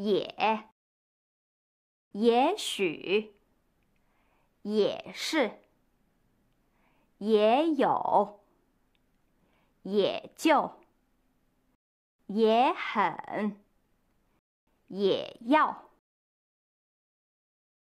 也也许也是也有也就也很也要。